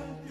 something